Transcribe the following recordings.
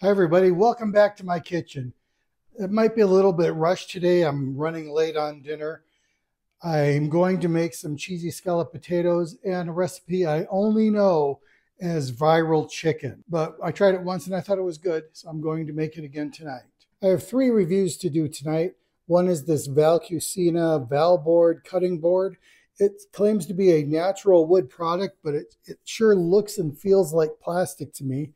Hi, everybody. Welcome back to my kitchen. It might be a little bit rushed today. I'm running late on dinner. I'm going to make some cheesy scallop potatoes and a recipe I only know as viral chicken. But I tried it once and I thought it was good, so I'm going to make it again tonight. I have three reviews to do tonight. One is this Val Cucina Val board cutting board. It claims to be a natural wood product, but it, it sure looks and feels like plastic to me.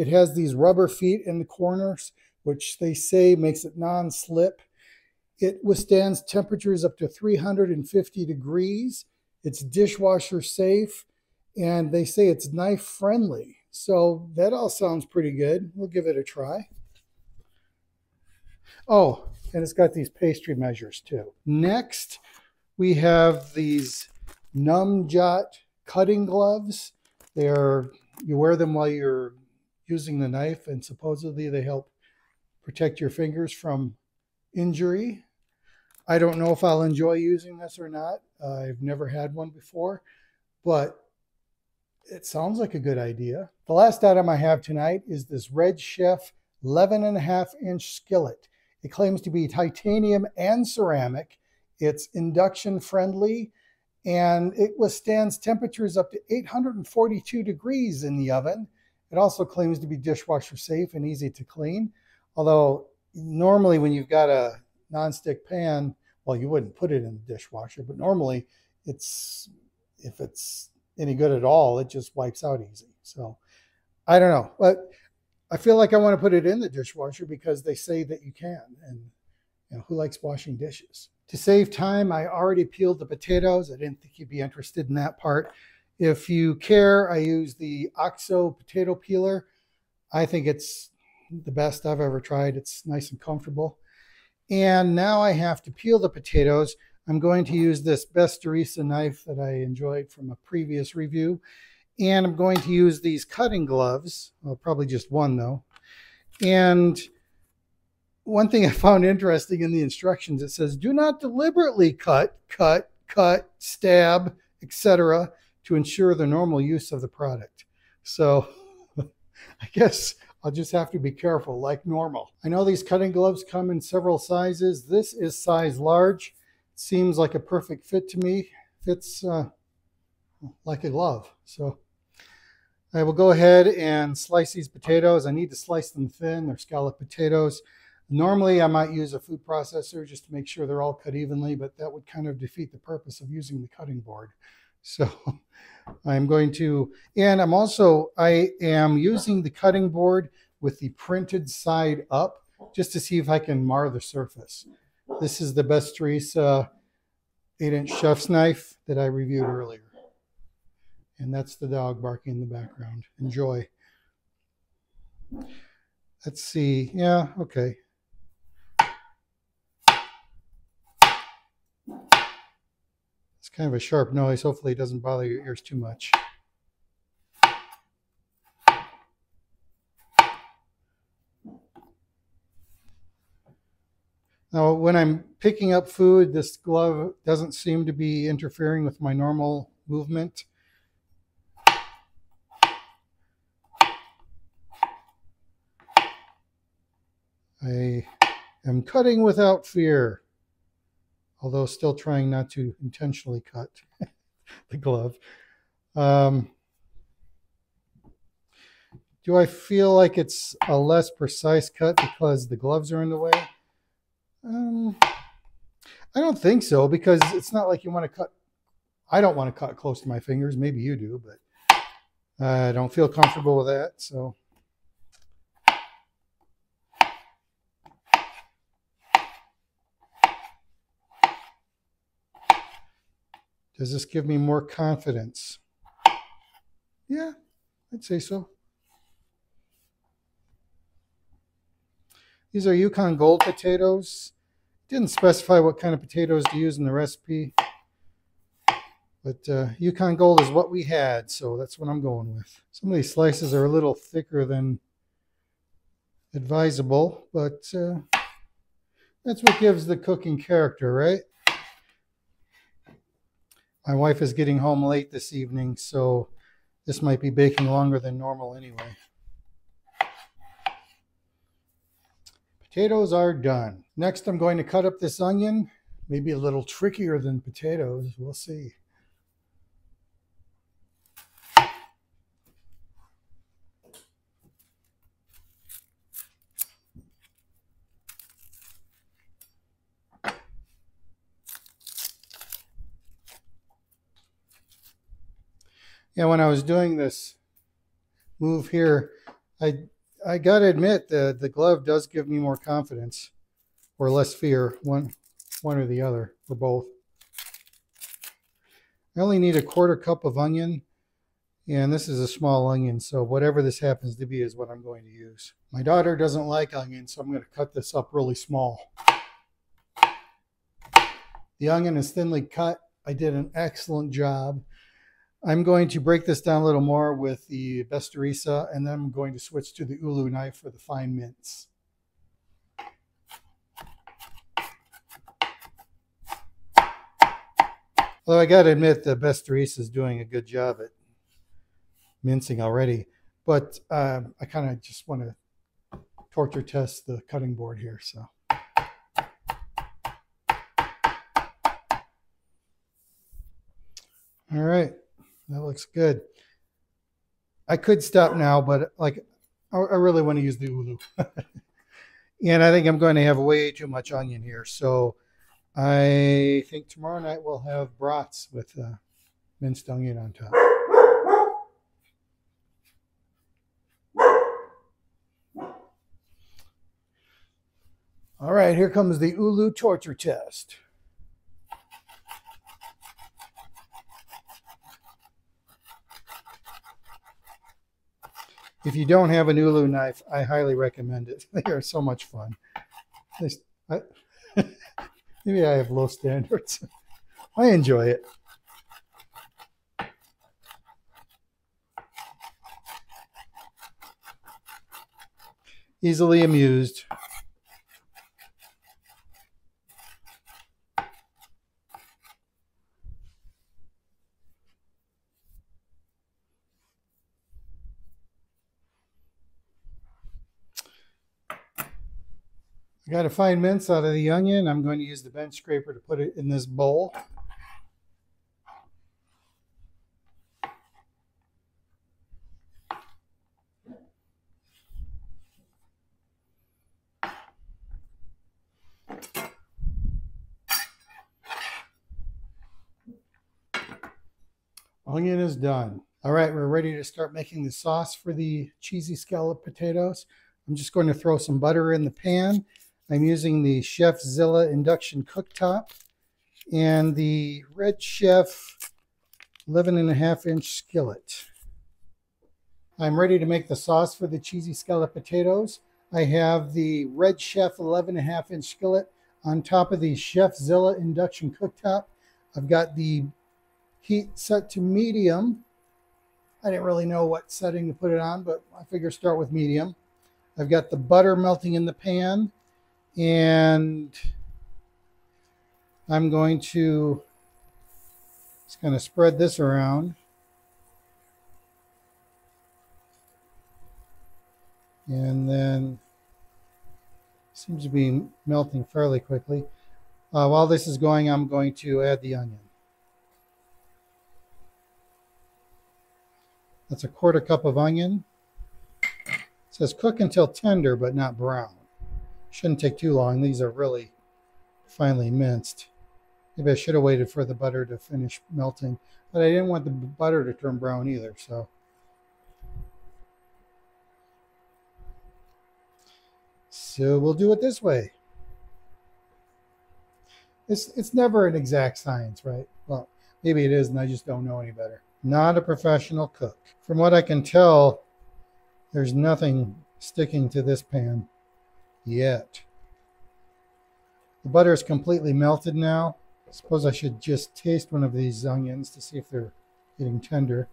It has these rubber feet in the corners, which they say makes it non-slip. It withstands temperatures up to 350 degrees. It's dishwasher safe, and they say it's knife friendly. So that all sounds pretty good. We'll give it a try. Oh, and it's got these pastry measures too. Next, we have these Numjot cutting gloves. They are you wear them while you're using the knife, and supposedly they help protect your fingers from injury. I don't know if I'll enjoy using this or not. Uh, I've never had one before, but it sounds like a good idea. The last item I have tonight is this Redchef 11 and a half inch skillet. It claims to be titanium and ceramic. It's induction friendly and it withstands temperatures up to 842 degrees in the oven. It also claims to be dishwasher safe and easy to clean. Although normally when you've got a nonstick pan, well, you wouldn't put it in the dishwasher, but normally it's, if it's any good at all, it just wipes out easy. So I don't know, but I feel like I want to put it in the dishwasher because they say that you can. And you know, who likes washing dishes? To save time, I already peeled the potatoes. I didn't think you'd be interested in that part. If you care, I use the OXO potato peeler. I think it's the best I've ever tried. It's nice and comfortable. And now I have to peel the potatoes. I'm going to use this Best Teresa knife that I enjoyed from a previous review. And I'm going to use these cutting gloves, well, probably just one though. And one thing I found interesting in the instructions, it says, do not deliberately cut, cut, cut, stab, etc to ensure the normal use of the product. So I guess I'll just have to be careful like normal. I know these cutting gloves come in several sizes. This is size large. seems like a perfect fit to me. Fits uh, like a glove. So I will go ahead and slice these potatoes. I need to slice them thin. They're scalloped potatoes. Normally, I might use a food processor just to make sure they're all cut evenly, but that would kind of defeat the purpose of using the cutting board. So I'm going to, and I'm also, I am using the cutting board with the printed side up just to see if I can mar the surface. This is the Best Teresa 8-inch chef's knife that I reviewed earlier. And that's the dog barking in the background. Enjoy. Let's see. Yeah, okay. Kind of a sharp noise. Hopefully it doesn't bother your ears too much. Now, when I'm picking up food, this glove doesn't seem to be interfering with my normal movement. I am cutting without fear although still trying not to intentionally cut the glove. Um, do I feel like it's a less precise cut because the gloves are in the way? Um, I don't think so because it's not like you want to cut. I don't want to cut close to my fingers. Maybe you do, but I don't feel comfortable with that. So Does this give me more confidence? Yeah, I'd say so. These are Yukon Gold potatoes. Didn't specify what kind of potatoes to use in the recipe. But uh, Yukon Gold is what we had, so that's what I'm going with. Some of these slices are a little thicker than advisable, but uh, that's what gives the cooking character, right? My wife is getting home late this evening, so this might be baking longer than normal anyway. Potatoes are done. Next, I'm going to cut up this onion. Maybe a little trickier than potatoes. We'll see. Yeah, when I was doing this move here, I I gotta admit the the glove does give me more confidence or less fear, one one or the other, or both. I only need a quarter cup of onion, and this is a small onion, so whatever this happens to be is what I'm going to use. My daughter doesn't like onion, so I'm going to cut this up really small. The onion is thinly cut. I did an excellent job. I'm going to break this down a little more with the Bestorisa, and then I'm going to switch to the Ulu knife for the fine mince. Although I got to admit, the Bestorisa is doing a good job at mincing already, but uh, I kind of just want to torture test the cutting board here. So. All right. That looks good. I could stop now, but like I, really want to use the ulu. and I think I'm going to have way too much onion here. So I think tomorrow night we'll have brats with uh, minced onion on top. All right, here comes the Ulu torture test. If you don't have an Ulu knife, I highly recommend it. They are so much fun. Maybe I have low standards. I enjoy it. Easily amused. Got a fine mince out of the onion. I'm going to use the bench scraper to put it in this bowl. Onion is done. All right, we're ready to start making the sauce for the cheesy scallop potatoes. I'm just going to throw some butter in the pan I'm using the Chefzilla induction cooktop and the Redchef 11 and a half inch skillet. I'm ready to make the sauce for the cheesy scallop potatoes. I have the Redchef 11 and a half inch skillet on top of the Chefzilla induction cooktop. I've got the heat set to medium. I didn't really know what setting to put it on, but I figure start with medium. I've got the butter melting in the pan and I'm going to just kind of spread this around. And then seems to be melting fairly quickly. Uh, while this is going, I'm going to add the onion. That's a quarter cup of onion. It says cook until tender, but not brown. Shouldn't take too long. These are really finely minced. Maybe I should have waited for the butter to finish melting, but I didn't want the butter to turn brown either, so. So we'll do it this way. It's, it's never an exact science, right? Well, maybe it is, and I just don't know any better. Not a professional cook. From what I can tell, there's nothing sticking to this pan yet. The butter is completely melted now. I suppose I should just taste one of these onions to see if they're getting tender.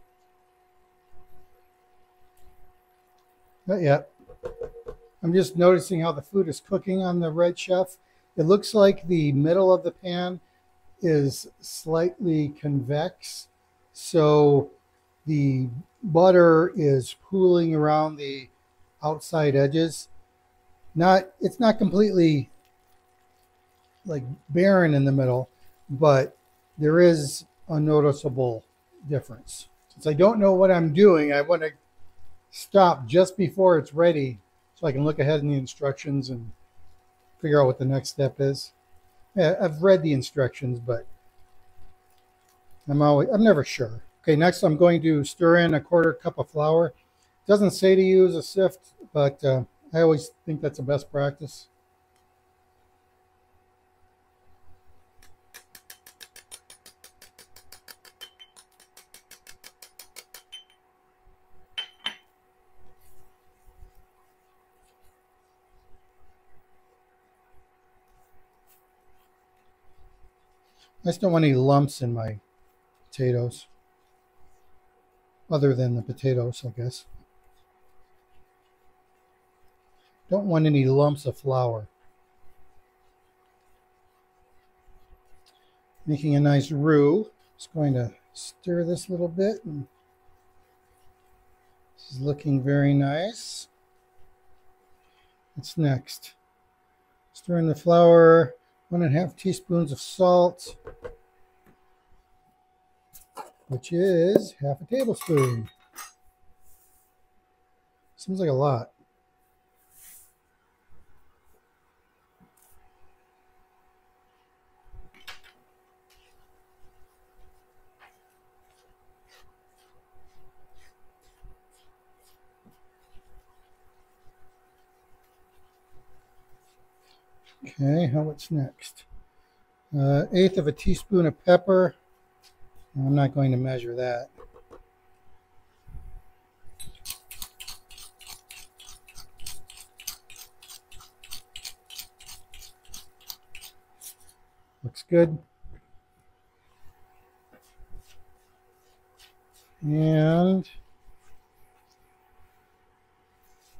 Not yet. I'm just noticing how the food is cooking on the Redchef. It looks like the middle of the pan is slightly convex. So the butter is pooling around the outside edges Not it's not completely like barren in the middle, but there is a noticeable difference. Since I don't know what I'm doing, I want to stop just before it's ready so I can look ahead in the instructions and figure out what the next step is. Yeah, I've read the instructions, but I'm always I'm never sure. Okay, next I'm going to stir in a quarter cup of flour. It doesn't say to use a sift, but uh, I always think that's the best practice. I just don't want any lumps in my potatoes. Other than the potatoes, I guess. Don't want any lumps of flour. Making a nice roux. Just going to stir this a little bit. This is looking very nice. What's next? Stir in the flour, one and a half teaspoons of salt, which is half a tablespoon. Seems like a lot. Okay, how what's next? Uh, eighth of a teaspoon of pepper. I'm not going to measure that. Looks good. And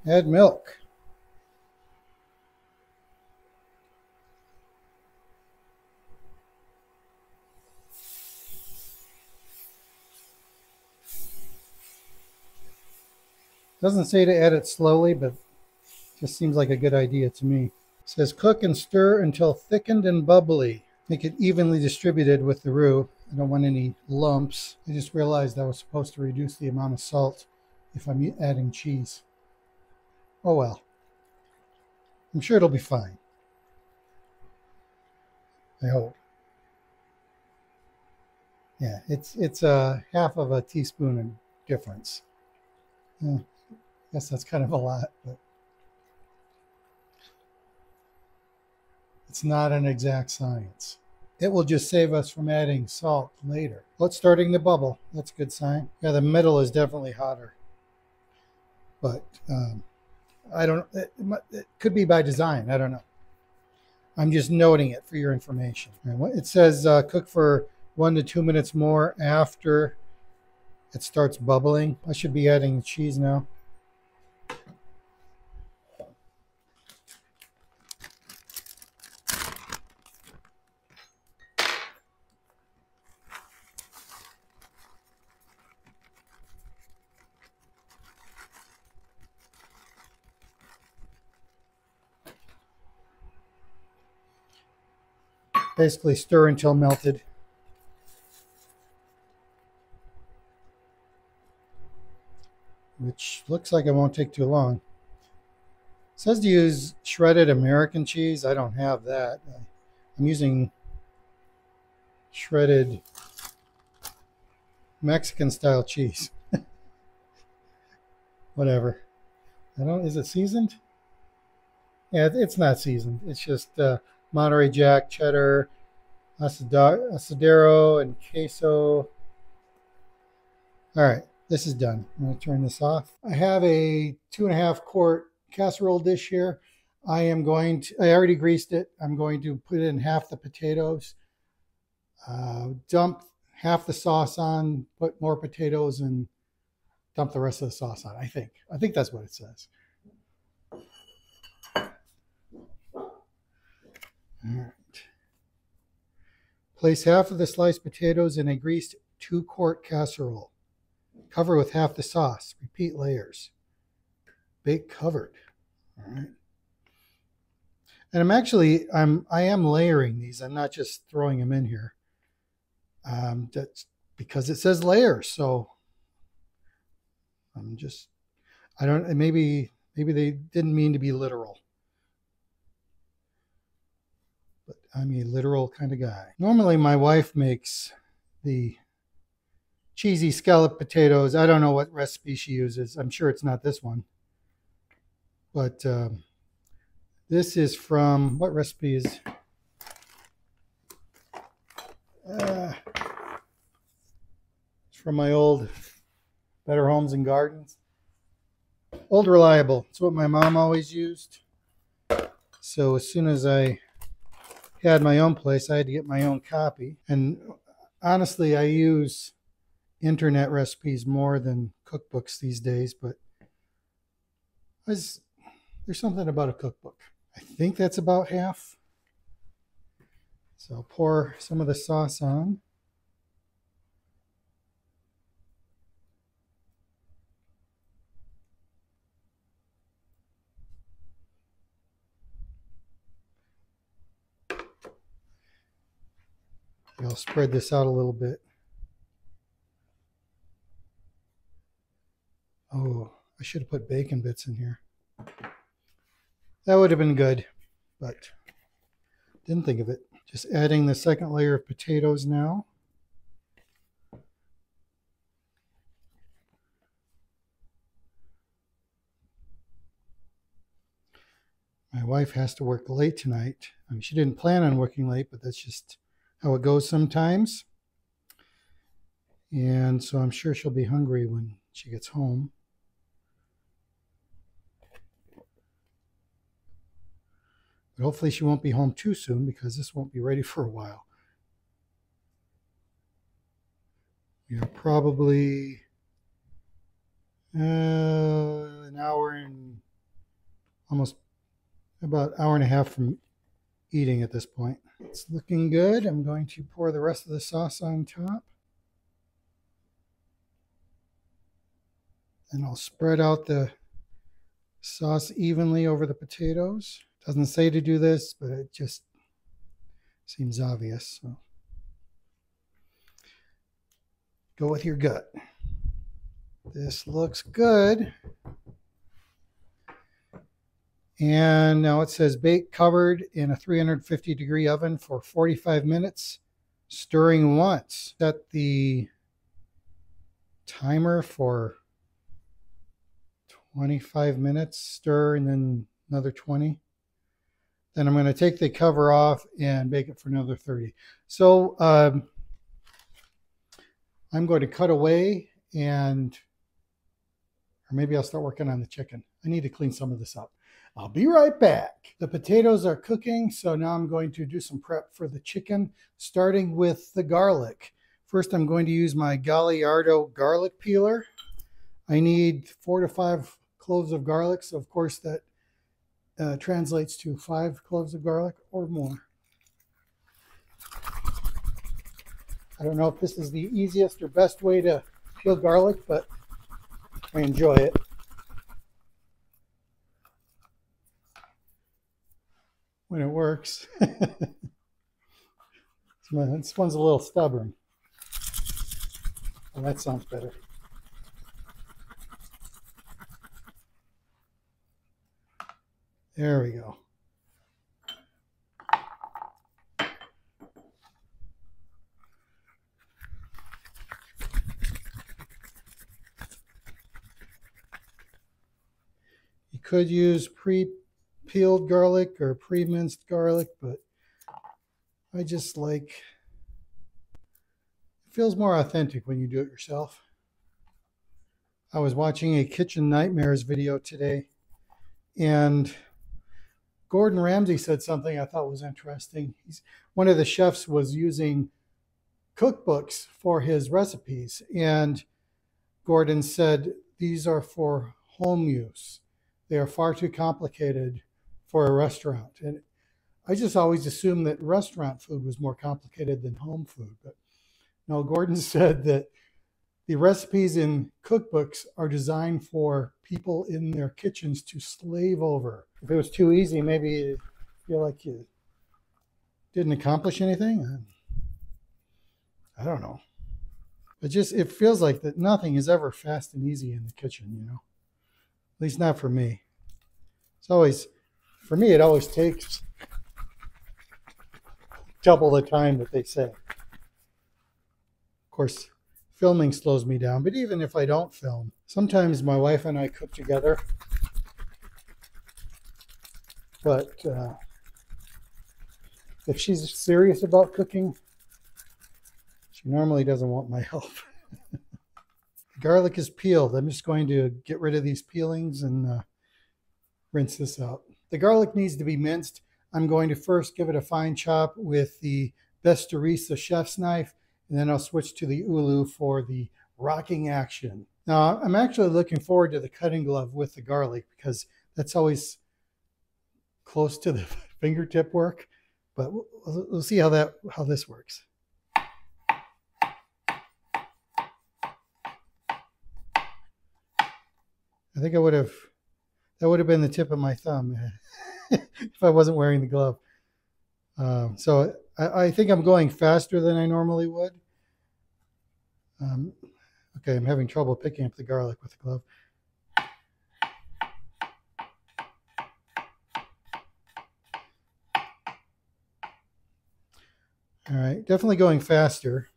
add milk. Doesn't say to add it slowly, but just seems like a good idea to me. It says cook and stir until thickened and bubbly. Make it evenly distributed with the roux. I don't want any lumps. I just realized I was supposed to reduce the amount of salt if I'm adding cheese. Oh well. I'm sure it'll be fine. I hope. Yeah, it's it's a half of a teaspoon difference. Yeah guess that's kind of a lot, but it's not an exact science. It will just save us from adding salt later. Well, it's starting to bubble. That's a good sign. Yeah, the middle is definitely hotter. But um, I don't, it, it could be by design. I don't know. I'm just noting it for your information. It says uh, cook for one to two minutes more after it starts bubbling. I should be adding cheese now. Basically stir until melted. Which looks like it won't take too long. It says to use shredded American cheese. I don't have that. I'm using shredded Mexican style cheese. Whatever. I don't. Is it seasoned? Yeah, it's not seasoned. It's just uh, Monterey Jack, cheddar, asadero, and queso. All right, this is done. I'm going to turn this off. I have a two and a half quart casserole dish here. I am going to, I already greased it. I'm going to put in half the potatoes, uh, dump half the sauce on, put more potatoes, and dump the rest of the sauce on. I think. I think that's what it says. Place half of the sliced potatoes in a greased two quart casserole. Cover with half the sauce. Repeat layers. Bake covered. All right. And I'm actually, I'm, I am layering these. I'm not just throwing them in here. Um, that's because it says layers. So I'm just, I don't, maybe, maybe they didn't mean to be literal. But I'm a literal kind of guy. Normally my wife makes the cheesy scallop potatoes. I don't know what recipe she uses. I'm sure it's not this one. But um, this is from, what recipe is? Uh, it's from my old Better Homes and Gardens. Old Reliable. It's what my mom always used. So as soon as I had my own place, I had to get my own copy. And honestly, I use internet recipes more than cookbooks these days, but was, there's something about a cookbook. I think that's about half. So I'll pour some of the sauce on. I'll spread this out a little bit. Oh, I should have put bacon bits in here. That would have been good, but didn't think of it. Just adding the second layer of potatoes now. My wife has to work late tonight. I mean, she didn't plan on working late, but that's just how it goes sometimes. And so I'm sure she'll be hungry when she gets home. But hopefully she won't be home too soon because this won't be ready for a while. We are probably uh, an hour and almost about hour and a half from eating at this point. It's looking good. I'm going to pour the rest of the sauce on top. And I'll spread out the sauce evenly over the potatoes. Doesn't say to do this, but it just seems obvious. So go with your gut. This looks good. And now it says bake covered in a 350 degree oven for 45 minutes, stirring once. Set the timer for 25 minutes, stir, and then another 20. Then I'm going to take the cover off and bake it for another 30. So um, I'm going to cut away and, or maybe I'll start working on the chicken. I need to clean some of this up. I'll be right back. The potatoes are cooking, so now I'm going to do some prep for the chicken, starting with the garlic. First, I'm going to use my Gagliardo garlic peeler. I need four to five cloves of garlic, so of course that uh, translates to five cloves of garlic or more. I don't know if this is the easiest or best way to peel garlic, but I enjoy it. When it works. this one's a little stubborn. Well, that sounds better. There we go. You could use pre-peeled garlic or pre-minced garlic, but I just like, it feels more authentic when you do it yourself. I was watching a Kitchen Nightmares video today, and Gordon Ramsay said something I thought was interesting. He's, one of the chefs was using cookbooks for his recipes, and Gordon said these are for home use. They are far too complicated for a restaurant. And I just always assumed that restaurant food was more complicated than home food. But no, Gordon said that the recipes in cookbooks are designed for people in their kitchens to slave over. If it was too easy, maybe feel like you didn't accomplish anything. I don't know. It just it feels like that nothing is ever fast and easy in the kitchen, you know. At least not for me. It's always for me it always takes double the time that they say. Of course, filming slows me down, but even if I don't film, sometimes my wife and I cook together. But uh, if she's serious about cooking, she normally doesn't want my help. garlic is peeled. I'm just going to get rid of these peelings and uh, rinse this out. The garlic needs to be minced. I'm going to first give it a fine chop with the Bestorisa chef's knife, and then I'll switch to the Ulu for the rocking action. Now, I'm actually looking forward to the cutting glove with the garlic because that's always close to the fingertip work, but we'll, we'll see how that how this works. I think I would have, that would have been the tip of my thumb if I wasn't wearing the glove. Um, so I, I, think I'm going faster than I normally would. Um, okay, I'm having trouble picking up the garlic with the glove. All right, definitely going faster.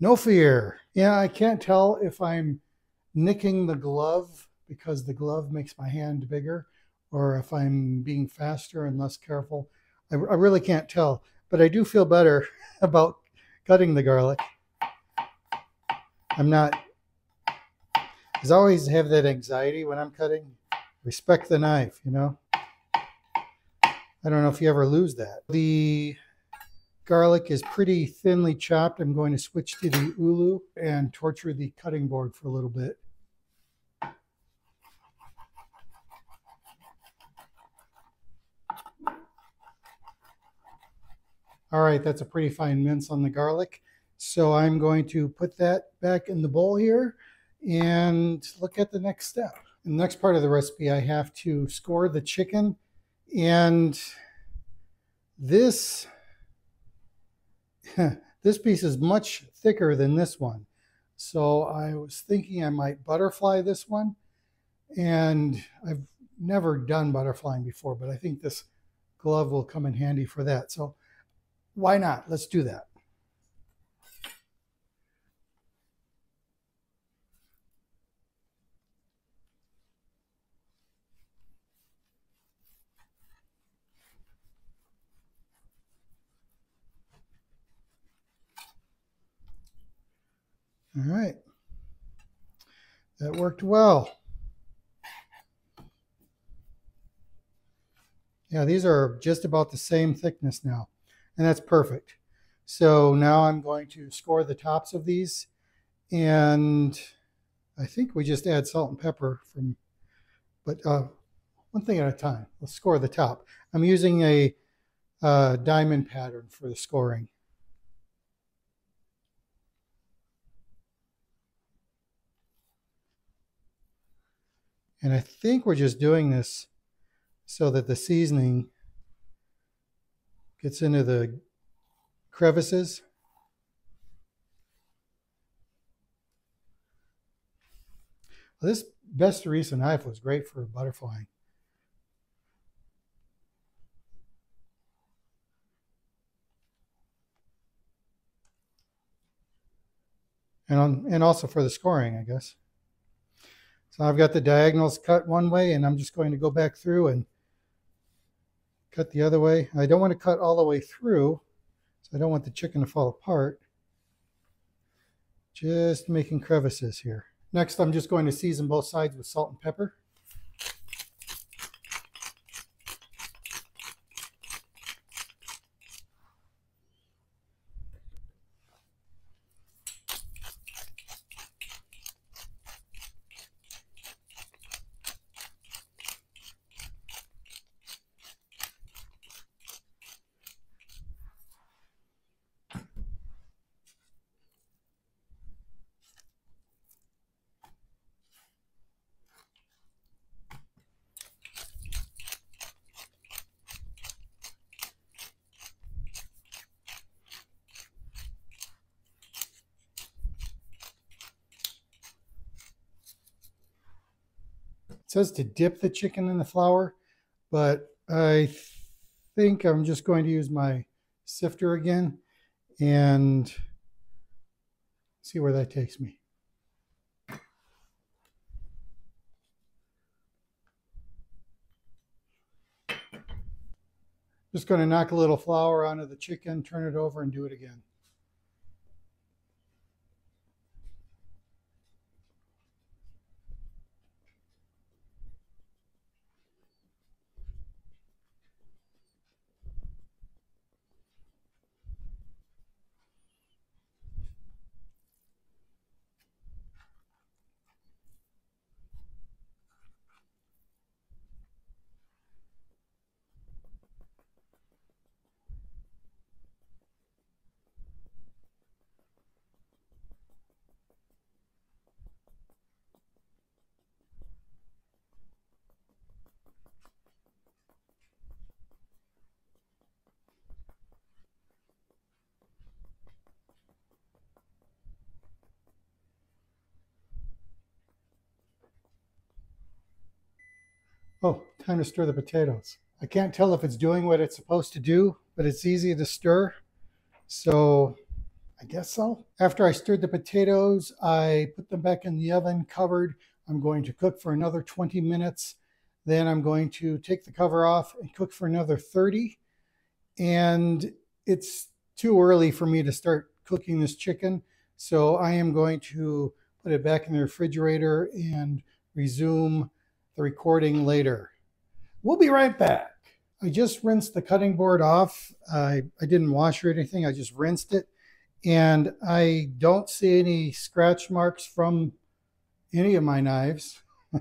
No fear. Yeah, I can't tell if I'm nicking the glove because the glove makes my hand bigger, or if I'm being faster and less careful. I, I really can't tell, but I do feel better about cutting the garlic. I'm not, I always have that anxiety when I'm cutting. Respect the knife, you know? I don't know if you ever lose that. The garlic is pretty thinly chopped. I'm going to switch to the ulu and torture the cutting board for a little bit. All right, that's a pretty fine mince on the garlic. So I'm going to put that back in the bowl here and look at the next step. In the next part of the recipe, I have to score the chicken and this this piece is much thicker than this one. So I was thinking I might butterfly this one. And I've never done butterflying before, but I think this glove will come in handy for that. So why not? Let's do that. All right. That worked well. Yeah, these are just about the same thickness now and that's perfect. So now I'm going to score the tops of these and I think we just add salt and pepper from, but uh, one thing at a time. Let's score the top. I'm using a uh, diamond pattern for the scoring. And I think we're just doing this so that the seasoning gets into the crevices. Well, this Bestorisa knife was great for butterflying. And, on, and also for the scoring, I guess. So I've got the diagonals cut one way, and I'm just going to go back through and cut the other way. I don't want to cut all the way through, so I don't want the chicken to fall apart. Just making crevices here. Next, I'm just going to season both sides with salt and pepper. Says to dip the chicken in the flour, but I think I'm just going to use my sifter again and see where that takes me. Just going to knock a little flour onto the chicken, turn it over, and do it again. Oh, time to stir the potatoes. I can't tell if it's doing what it's supposed to do, but it's easy to stir. So I guess so. After I stirred the potatoes, I put them back in the oven covered. I'm going to cook for another 20 minutes. Then I'm going to take the cover off and cook for another 30. And it's too early for me to start cooking this chicken. So I am going to put it back in the refrigerator and resume the recording later. We'll be right back. I just rinsed the cutting board off. I, I didn't wash or anything. I just rinsed it. And I don't see any scratch marks from any of my knives.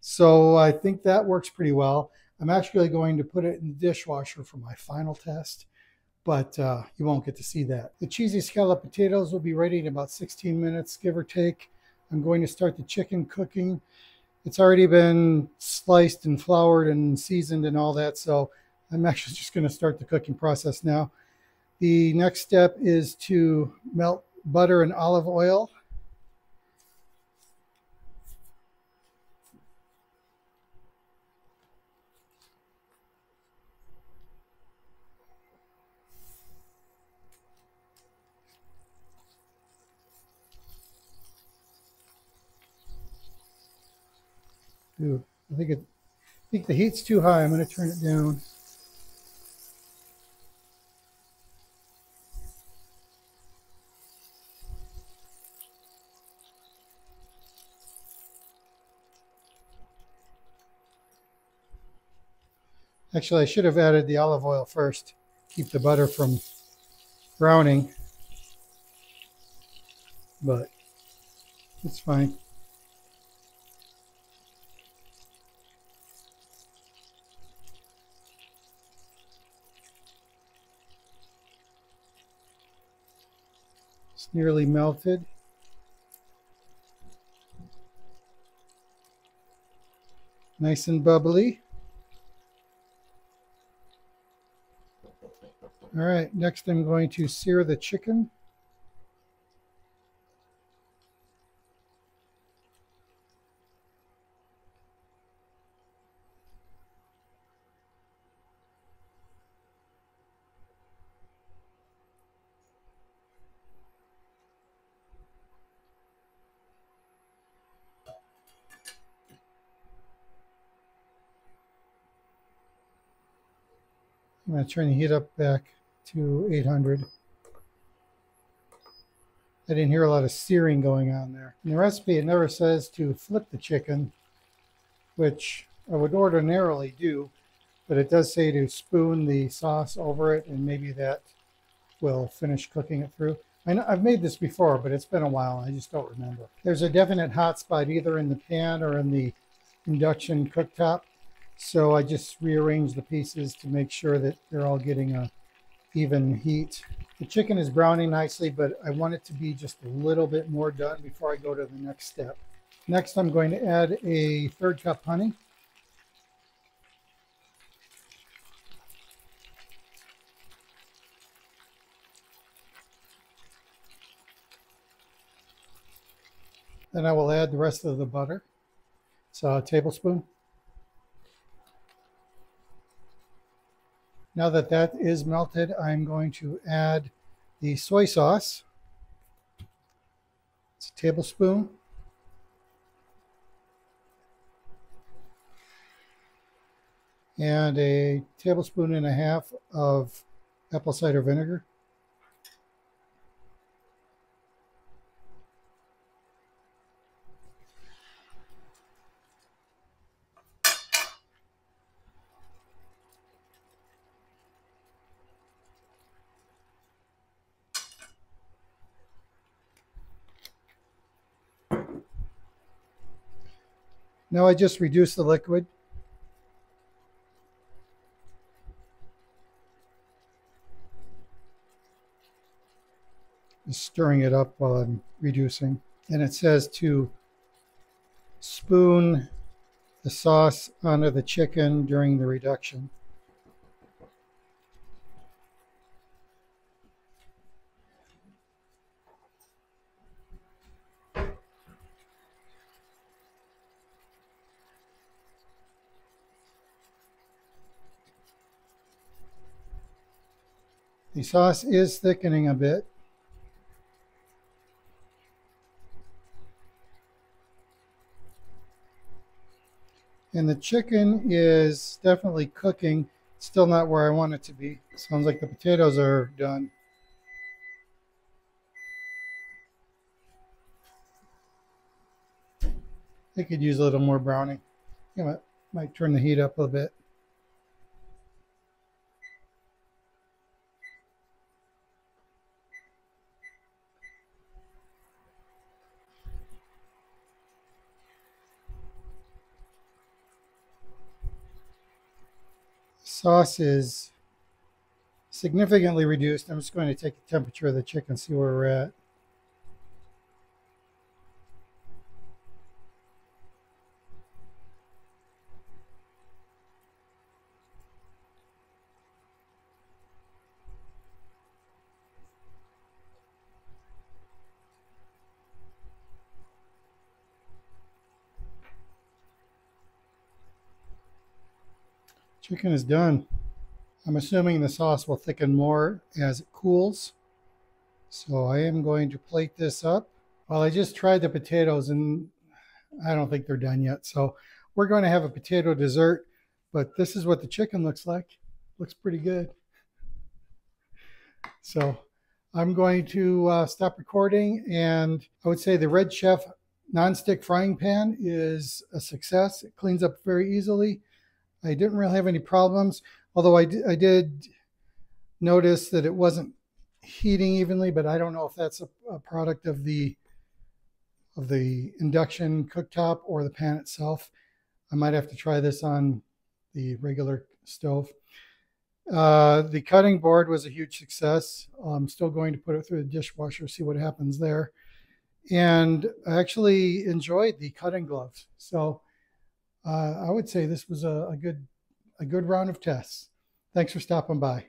so I think that works pretty well. I'm actually going to put it in the dishwasher for my final test, but uh, you won't get to see that. The cheesy scallop potatoes will be ready in about 16 minutes, give or take. I'm going to start the chicken cooking. It's already been sliced and floured and seasoned and all that. So I'm actually just going to start the cooking process now. The next step is to melt butter and olive oil. Ooh, I think it, I think the heat's too high. I'm going to turn it down. Actually, I should have added the olive oil first. Keep the butter from browning. But it's fine. Nearly melted. Nice and bubbly. All right, next I'm going to sear the chicken. I'm going to turn the heat up back to 800. I didn't hear a lot of searing going on there. In the recipe, it never says to flip the chicken, which I would ordinarily do, but it does say to spoon the sauce over it, and maybe that will finish cooking it through. I know, I've made this before, but it's been a while. I just don't remember. There's a definite hot spot either in the pan or in the induction cooktop. So I just rearrange the pieces to make sure that they're all getting a even heat. The chicken is browning nicely, but I want it to be just a little bit more done before I go to the next step. Next, I'm going to add a third cup honey. Then I will add the rest of the butter. So a tablespoon. Now that that is melted, I'm going to add the soy sauce. It's a tablespoon. And a tablespoon and a half of apple cider vinegar. Now I just reduce the liquid. Stirring it up while I'm reducing. And it says to spoon the sauce onto the chicken during the reduction. Sauce is thickening a bit. And the chicken is definitely cooking. Still not where I want it to be. Sounds like the potatoes are done. They could use a little more browning. You know, might turn the heat up a bit. Sauce is significantly reduced. I'm just going to take the temperature of the chicken, see where we're at. Chicken is done. I'm assuming the sauce will thicken more as it cools. So I am going to plate this up. Well, I just tried the potatoes and I don't think they're done yet. So we're going to have a potato dessert, but this is what the chicken looks like. Looks pretty good. So I'm going to uh, stop recording and I would say the Redchef nonstick frying pan is a success. It cleans up very easily. I didn't really have any problems, although I, I did notice that it wasn't heating evenly, but I don't know if that's a, a product of the of the induction cooktop or the pan itself. I might have to try this on the regular stove. Uh, the cutting board was a huge success. I'm still going to put it through the dishwasher, see what happens there. And I actually enjoyed the cutting gloves. So Uh, I would say this was a, a good a good round of tests. Thanks for stopping by.